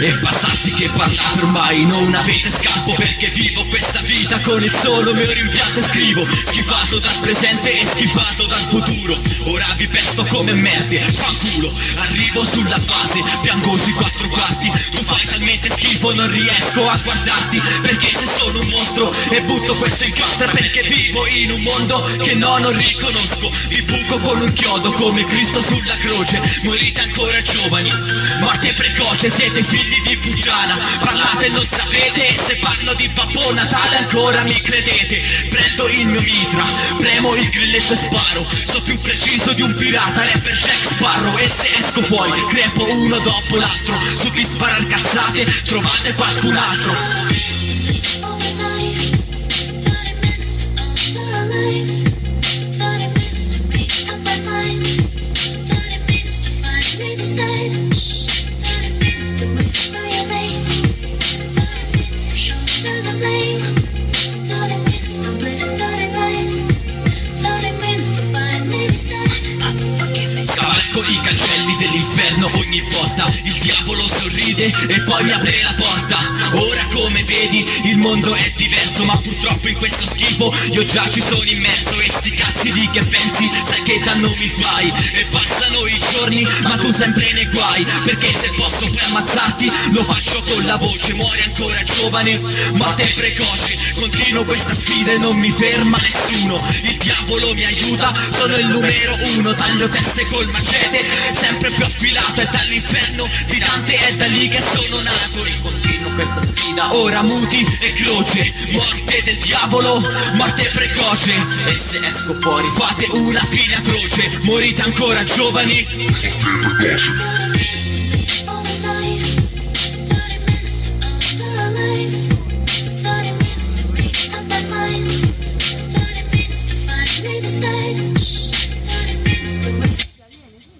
che parlate ormai non avete scampo Perché vivo questa vita con il solo mio rimpianto. E scrivo Schifato dal presente e schifato dal futuro. Ora vi pesto come merde, fanculo. Arrivo sulla base, piango sui quattro quarti. Tu fai talmente schifo non riesco a guardarti Perché se sono un mostro e butto questo in chiostra Perché vivo in un mondo che no non riconosco. Vi buco con un chiodo come Cristo sulla croce. Morite ancora giovani, morte precoce Siete figli di puttana, parlate e non sapete E se parlo di Babbo Natale ancora mi credete. Prendo il mio mitra, premo il grilletto e sparo. So più preciso di un pirata, rapper Jack Sparrow. E se esco fuori, crepo uno dopo l'altro. Su chi sparar cazzate, trovate qualcun altro Scavalco i cancelli dell'inferno ogni volta Il diavolo sorride e poi mi apre la porta. Ora come vedi il mondo è diverso Ma purtroppo in questo schifo io già ci sono immerso. E sti cazzi di che pensi sai che danno mi fai? E passano i giorni ma tu sempre nei guai Perché se posso poi ammazzarti lo faccio con la voce Muore ancora giovane ma te precoce Continuo questa sfida e non mi ferma nessuno. Il diavolo mi aiuta sono il numero uno. Taglio teste col macete sempre più affilato E dall'inferno di Dante è da lì che sono nato. E continuo questa sfida ora muti e croce. Morte del diavolo, morte precoce. E se esco fuori fate una fine atroce. Morite ancora giovani. Thirty minutes